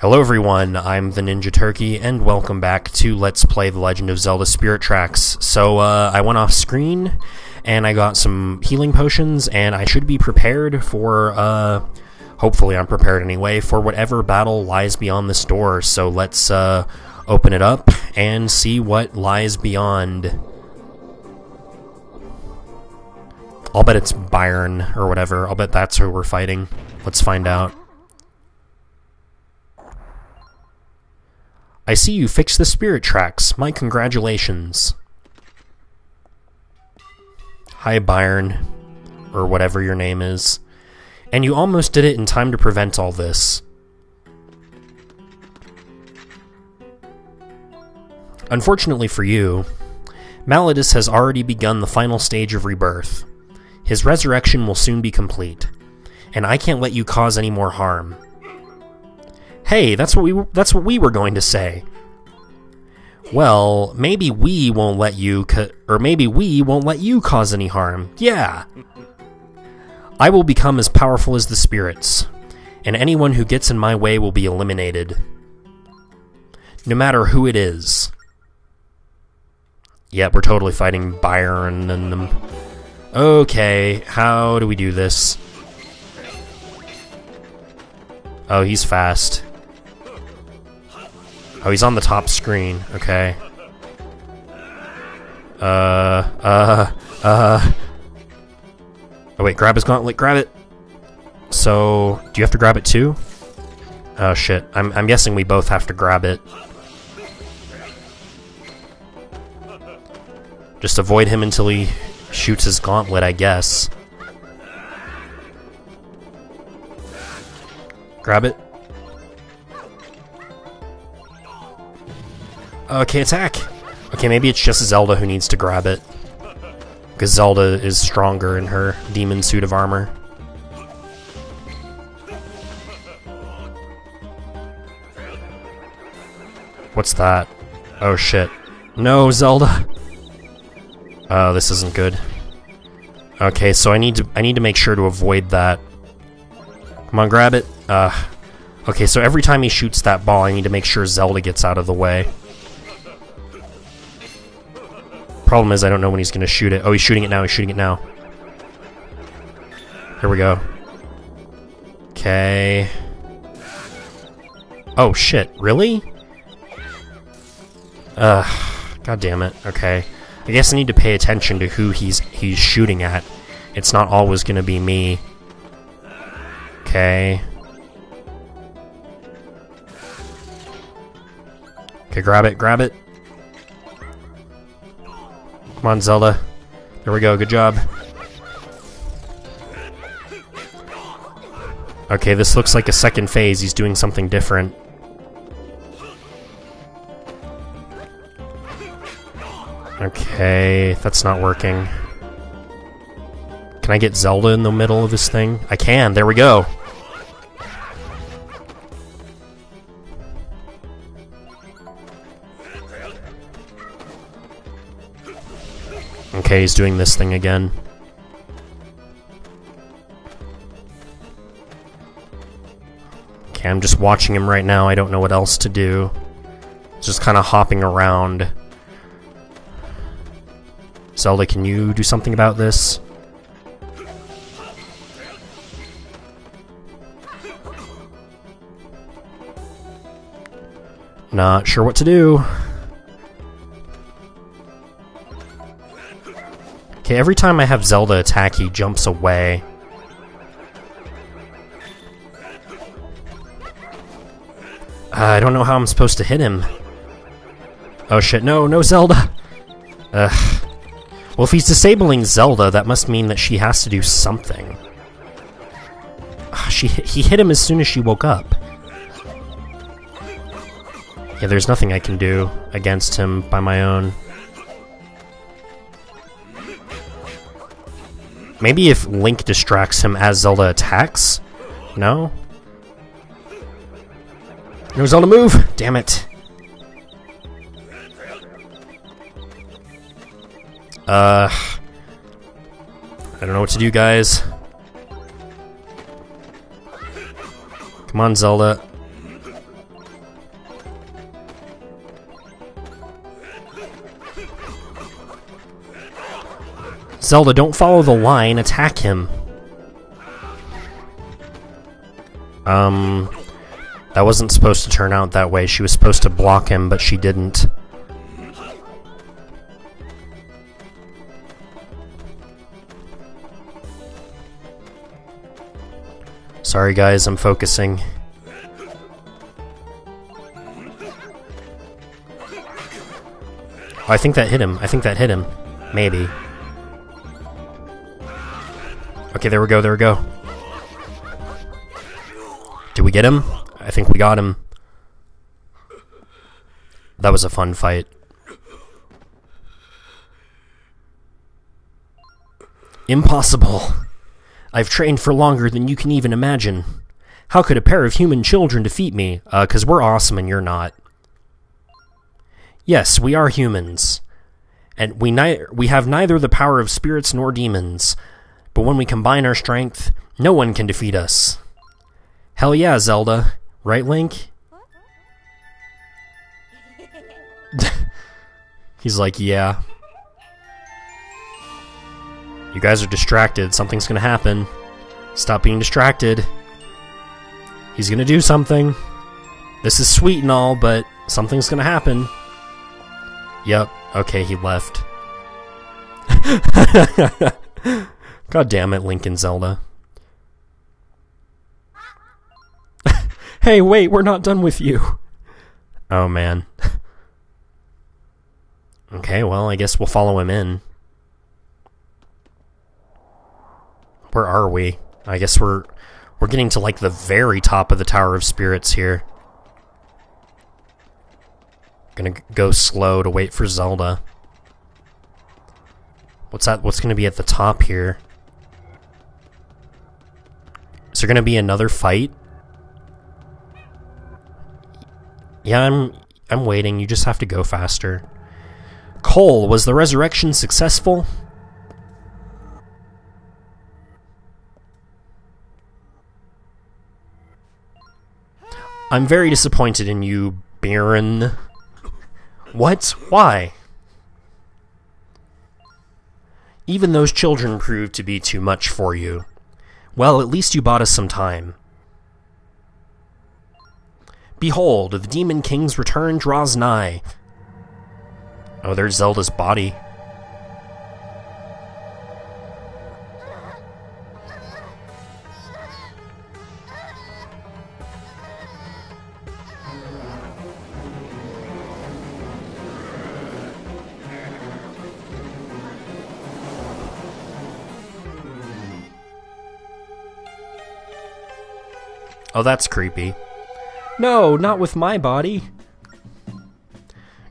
Hello everyone, I'm the Ninja Turkey, and welcome back to Let's Play The Legend of Zelda Spirit Tracks. So, uh, I went off screen, and I got some healing potions, and I should be prepared for, uh, hopefully I'm prepared anyway, for whatever battle lies beyond this door. So let's, uh, open it up and see what lies beyond. I'll bet it's Byron, or whatever. I'll bet that's who we're fighting. Let's find out. I see you fixed the spirit tracks. My congratulations. Hi, Byron. Or whatever your name is. And you almost did it in time to prevent all this. Unfortunately for you, Malladus has already begun the final stage of rebirth. His resurrection will soon be complete, and I can't let you cause any more harm. Hey, that's what we that's what we were going to say. Well, maybe we won't let you ca- or maybe we won't let you cause any harm. Yeah. I will become as powerful as the spirits, and anyone who gets in my way will be eliminated. No matter who it is. Yep, we're totally fighting Byron and them. Okay, how do we do this? Oh, he's fast. Oh, he's on the top screen. Okay. Uh, uh, uh. Oh, wait, grab his gauntlet, grab it. So, do you have to grab it too? Oh, shit. I'm, I'm guessing we both have to grab it. Just avoid him until he shoots his gauntlet, I guess. Grab it. Okay, attack! Okay, maybe it's just Zelda who needs to grab it. Because Zelda is stronger in her demon suit of armor. What's that? Oh shit. No, Zelda! Oh, this isn't good. Okay, so I need to I need to make sure to avoid that. Come on, grab it. Uh Okay, so every time he shoots that ball, I need to make sure Zelda gets out of the way. Problem is, I don't know when he's going to shoot it. Oh, he's shooting it now. He's shooting it now. Here we go. Okay. Oh, shit. Really? Ugh. God damn it. Okay. I guess I need to pay attention to who he's he's shooting at. It's not always going to be me. Okay. Okay, grab it, grab it. Come on, Zelda. There we go, good job. Okay, this looks like a second phase. He's doing something different. Okay, that's not working. Can I get Zelda in the middle of this thing? I can, there we go. Okay, he's doing this thing again. Okay, I'm just watching him right now. I don't know what else to do. Just kind of hopping around. Zelda, can you do something about this? Not sure what to do. Okay, every time I have Zelda attack, he jumps away. Uh, I don't know how I'm supposed to hit him. Oh shit, no, no Zelda! Ugh. Well, if he's disabling Zelda, that must mean that she has to do something. Uh, she He hit him as soon as she woke up. Yeah, there's nothing I can do against him by my own. Maybe if Link distracts him as Zelda attacks? No? No Zelda move! Damn it. Uh... I don't know what to do, guys. Come on, Zelda. Zelda, don't follow the line, attack him. Um, that wasn't supposed to turn out that way. She was supposed to block him, but she didn't. Sorry guys, I'm focusing. Oh, I think that hit him. I think that hit him. Maybe. Okay, there we go, there we go. Did we get him? I think we got him. That was a fun fight. Impossible. I've trained for longer than you can even imagine. How could a pair of human children defeat me? Uh, cause we're awesome and you're not. Yes, we are humans. And we, we have neither the power of spirits nor demons. But when we combine our strength, no one can defeat us. Hell yeah, Zelda. Right, Link? He's like, yeah. You guys are distracted. Something's gonna happen. Stop being distracted. He's gonna do something. This is sweet and all, but something's gonna happen. Yep. Okay, he left. God damn it, Link and Zelda. hey, wait, we're not done with you. Oh, man. okay, well, I guess we'll follow him in. Where are we? I guess we're we're getting to like the very top of the Tower of Spirits here. Gonna go slow to wait for Zelda. What's that? What's gonna be at the top here? Is there gonna be another fight? Yeah, I'm I'm waiting. You just have to go faster. Cole, was the resurrection successful? I'm very disappointed in you, Baron. What? Why? Even those children proved to be too much for you. Well, at least you bought us some time. Behold, the Demon King's return draws nigh. Oh, there's Zelda's body. Oh, that's creepy. No, not with my body.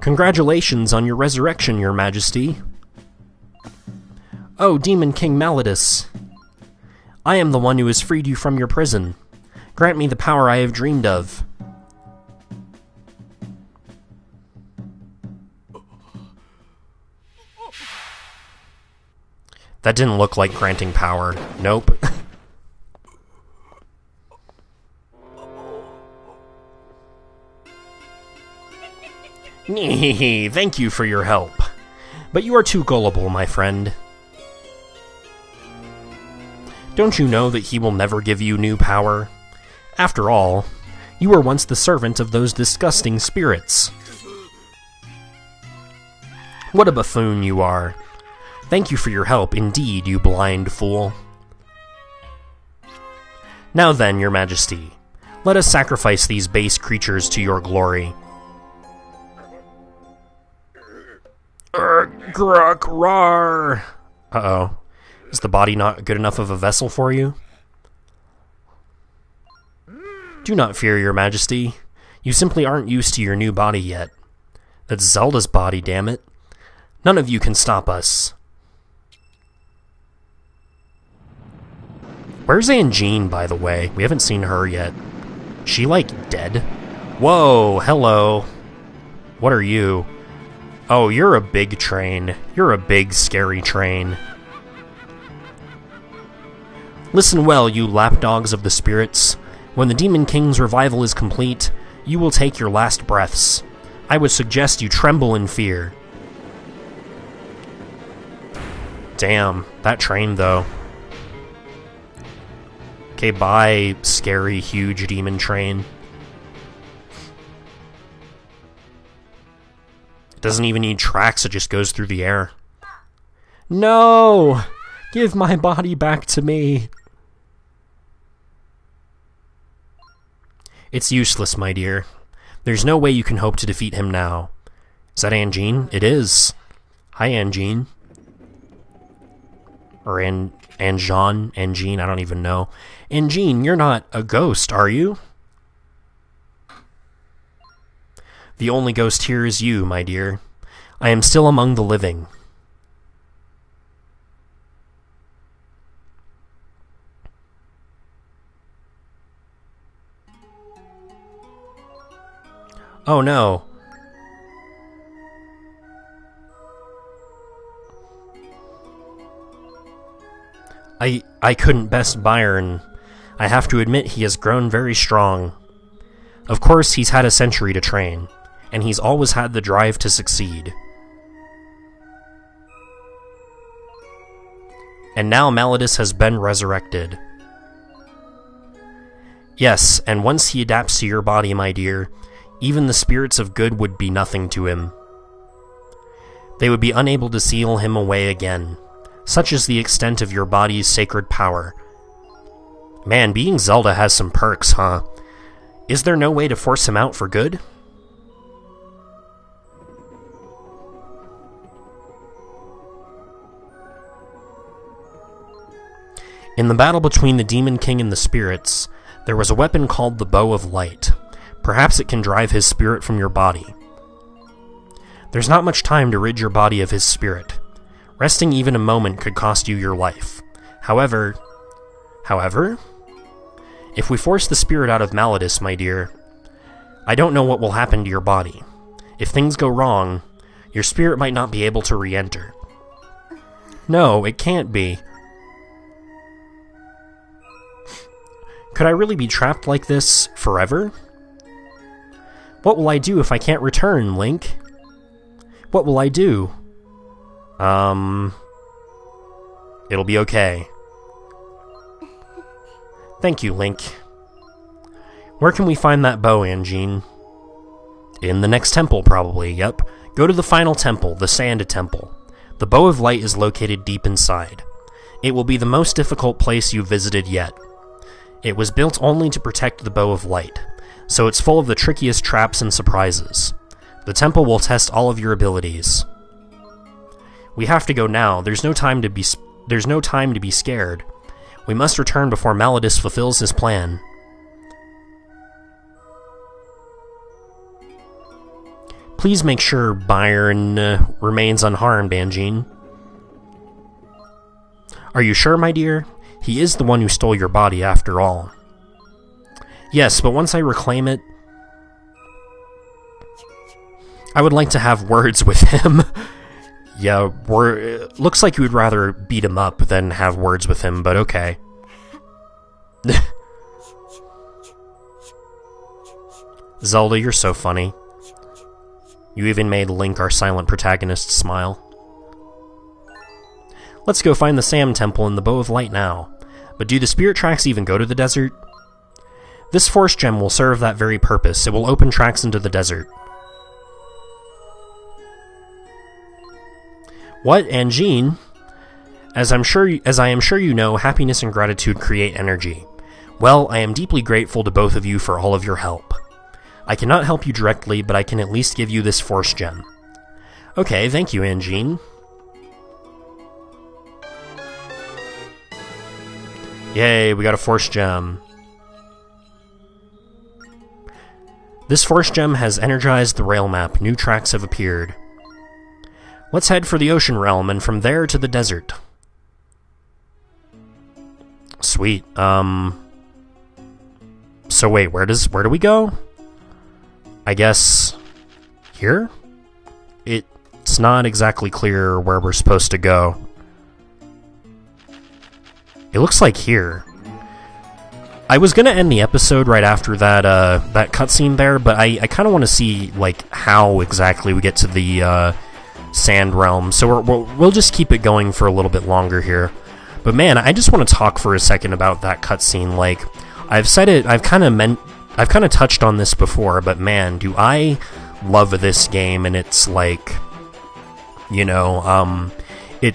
Congratulations on your resurrection, your majesty. Oh, Demon King Malladus. I am the one who has freed you from your prison. Grant me the power I have dreamed of. That didn't look like granting power. Nope. Thank you for your help. But you are too gullible, my friend. Don't you know that he will never give you new power? After all, you were once the servant of those disgusting spirits. What a buffoon you are. Thank you for your help, indeed, you blind fool. Now then, your majesty, let us sacrifice these base creatures to your glory. Gruk rar. Uh oh. Is the body not good enough of a vessel for you? Do not fear, your majesty. You simply aren't used to your new body yet. That's Zelda's body, damn it. None of you can stop us. Where's by the way? We haven't seen her yet. She, like, dead? Whoa, hello. What are you? Oh, you're a big train. You're a big, scary train. Listen well, you lapdogs of the spirits. When the Demon King's revival is complete, you will take your last breaths. I would suggest you tremble in fear. Damn, that train though. Okay, bye, scary, huge demon train. It doesn't even need tracks, it just goes through the air. No! Give my body back to me! It's useless, my dear. There's no way you can hope to defeat him now. Is that Angine? It is. Hi, Angine. Or An Anjan, Angine, I don't even know. Angine, you're not a ghost, are you? The only ghost here is you, my dear. I am still among the living. Oh no. I I couldn't best Byron. I have to admit he has grown very strong. Of course, he's had a century to train, and he's always had the drive to succeed. And now Malladus has been resurrected. Yes, and once he adapts to your body, my dear, even the spirits of good would be nothing to him. They would be unable to seal him away again. Such is the extent of your body's sacred power. Man, being Zelda has some perks, huh? Is there no way to force him out for good? In the battle between the Demon King and the spirits, there was a weapon called the Bow of Light. Perhaps it can drive his spirit from your body. There's not much time to rid your body of his spirit. Resting even a moment could cost you your life. However, however, if we force the spirit out of Malladus, my dear, I don't know what will happen to your body. If things go wrong, your spirit might not be able to re-enter. No, it can't be. Could I really be trapped like this forever? What will I do if I can't return, Link? What will I do? Um... It'll be okay. Thank you, Link. Where can we find that bow, Angine? In the next temple, probably, yep. Go to the final temple, the Sand Temple. The Bow of Light is located deep inside. It will be the most difficult place you've visited yet. It was built only to protect the Bow of Light, so it's full of the trickiest traps and surprises. The temple will test all of your abilities. We have to go now. There's no time to be there's no time to be scared. We must return before Malladus fulfills his plan. Please make sure Byron uh, remains unharmed, Angine. Are you sure, my dear? He is the one who stole your body, after all. Yes, but once I reclaim it, I would like to have words with him. yeah, we're, looks like you would rather beat him up than have words with him, but okay. Zelda, you're so funny. You even made Link, our silent protagonist, smile. Let's go find the Sand Temple and the Bow of Light now. But do the spirit tracks even go to the desert? This Force Gem will serve that very purpose. It will open tracks into the desert. What, Angine? As I'm sure, as I am sure you know, happiness and gratitude create energy. Well, I am deeply grateful to both of you for all of your help. I cannot help you directly, but I can at least give you this Force Gem. Okay, thank you, Angine. Yay, we got a Force Gem. This Force Gem has energized the rail map. New tracks have appeared. Let's head for the Ocean Realm, and from there to the desert. Sweet. Um... So wait, where does where do we go? I guess here? It's not exactly clear where we're supposed to go. It looks like here. I was gonna end the episode right after that uh, that cutscene there, but I, I kind of want to see like how exactly we get to the uh, Sand Realm, so we're, we'll, we'll just keep it going for a little bit longer here. But man, I just want to talk for a second about that cutscene. Like, I've said it, I've kind of meant, I've kind of touched on this before, but man, do I love this game, and it's like, you know, um, it,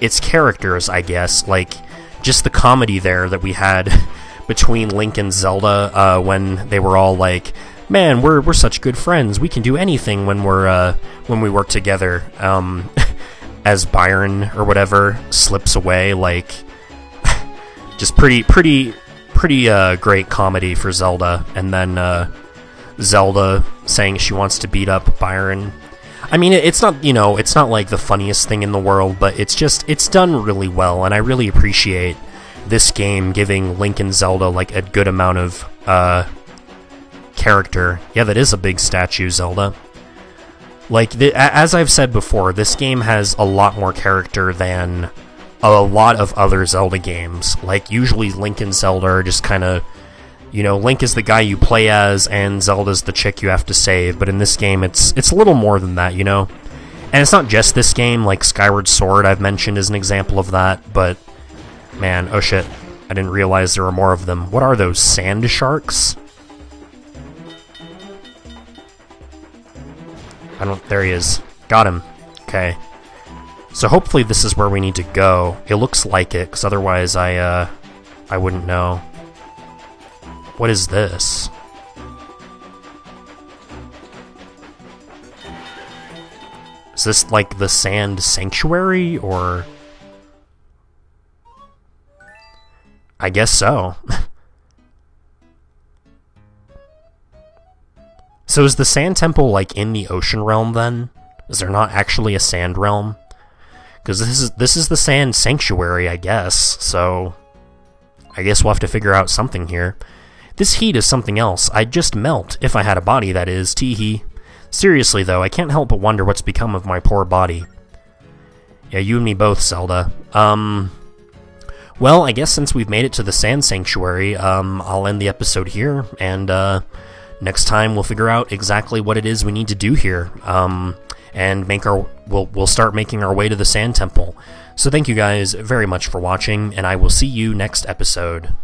its characters, I guess, like, just the comedy there that we had between Link and Zelda uh, when they were all like, "Man, we're we're such good friends. We can do anything when we're uh, when we work together." Um, as Byron or whatever slips away, like just pretty, pretty, pretty uh, great comedy for Zelda, and then uh, Zelda saying she wants to beat up Byron. I mean, it's not you know, it's not like the funniest thing in the world, but it's just it's done really well, and I really appreciate this game giving Link and Zelda like a good amount of uh, character. Yeah, that is a big statue, Zelda. Like, the, as I've said before, this game has a lot more character than a lot of other Zelda games. Like, usually Link and Zelda are just kind of, you know, Link is the guy you play as, and Zelda's the chick you have to save. But in this game, it's it's a little more than that, you know. And it's not just this game. Like Skyward Sword, I've mentioned as an example of that. But man, oh shit, I didn't realize there were more of them. What are those sand sharks? I don't. There he is. Got him. Okay. So hopefully this is where we need to go. It looks like it, because otherwise I, uh, I wouldn't know. What is this? Is this like the Sand Sanctuary, or... I guess so. So is the Sand Temple like in the Ocean Realm then? Is there not actually a Sand Realm? Because this is this is the Sand Sanctuary, I guess. So I guess we'll have to figure out something here. This heat is something else. I'd just melt if I had a body, that is. Teehee. Seriously though, I can't help but wonder what's become of my poor body. Yeah, you and me both, Zelda. Um. Well, I guess since we've made it to the Sand Sanctuary, um, I'll end the episode here, and, uh, next time we'll figure out exactly what it is we need to do here um, and make our we'll, we'll start making our way to the sand temple so thank you guys very much for watching and i will see you next episode